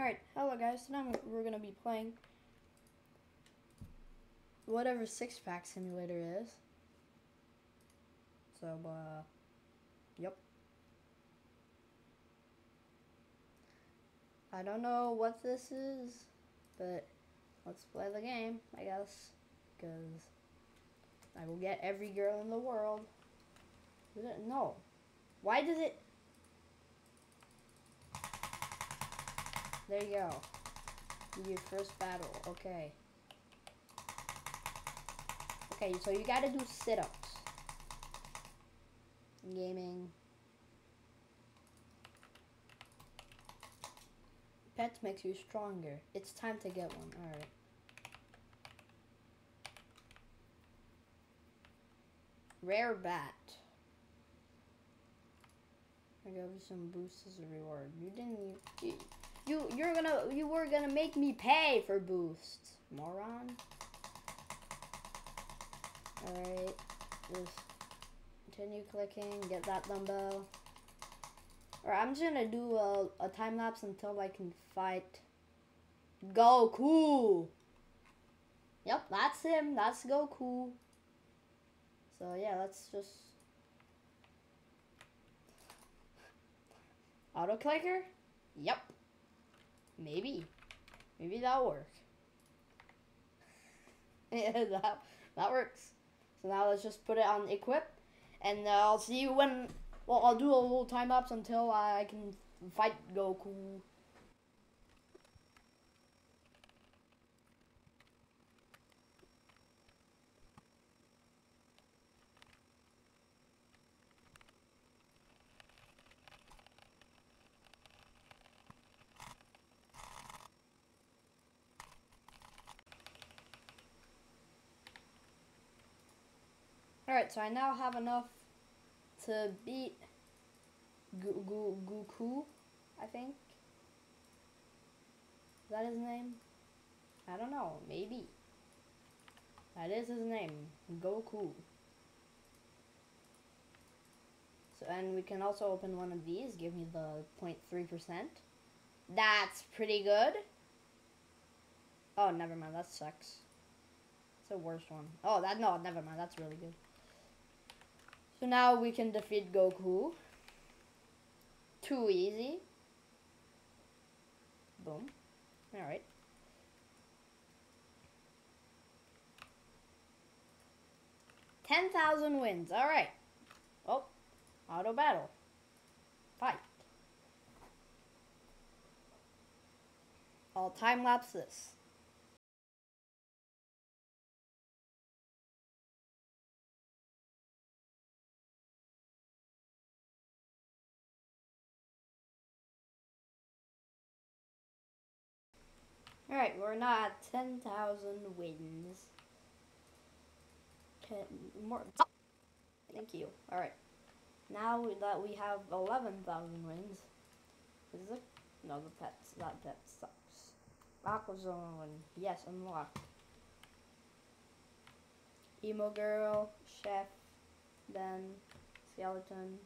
Alright, hello guys. Today we're going to be playing whatever six pack simulator is. So, uh, yep. I don't know what this is, but let's play the game, I guess, because I will get every girl in the world. No. Why does it... There you go. Your first battle. Okay. Okay, so you gotta do sit-ups. Gaming. Pets makes you stronger. It's time to get one. Alright. Rare bat. I you some boosts as a reward. You didn't you're gonna you were gonna make me pay for boosts, moron. Alright. Just continue clicking, get that dumbbell. Or I'm just gonna do a, a time lapse until I can fight Goku. Yep, that's him. That's Goku. So yeah, let's just auto clicker. Yep. Maybe. Maybe that'll work. yeah, that that works. So now let's just put it on equip, and uh, I'll see you when well, I'll do a little time lapse until I can fight Goku. Alright, so I now have enough to beat Goku, I think. Is that his name? I don't know. Maybe. That is his name. Goku. So, and we can also open one of these. Give me the 0.3%. That's pretty good. Oh, never mind. That sucks. It's the worst one. Oh, that no, never mind. That's really good. So now we can defeat Goku. Too easy. Boom. Alright. Ten thousand wins. Alright. Oh. Auto battle. Fight. I'll time lapse this. Alright, we're not at 10,000 wins. Ten, more. Thank you. Alright. Now that we have 11,000 wins. Is it? No, the pets. That pet sucks. Aqua Zone. Yes, unlocked. Emo Girl, Chef, then Skeleton,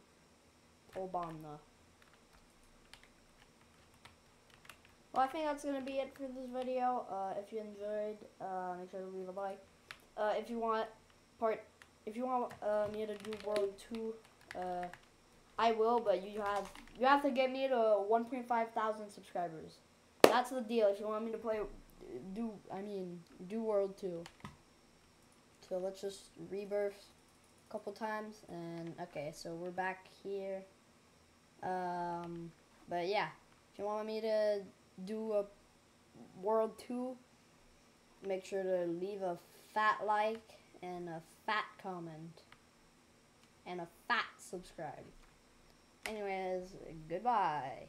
Obama. Well, I think that's going to be it for this video. Uh, if you enjoyed, uh, make sure to leave a like. Uh, if you want part, if you want uh, me to do World 2, uh, I will, but you have you have to get me to 1.5 thousand subscribers. That's the deal. If you want me to play, do I mean do World 2. So let's just rebirth a couple times, and okay, so we're back here. Um, but yeah, if you want me to do a World 2, make sure to leave a fat like and a fat comment and a fat subscribe. Anyways, goodbye.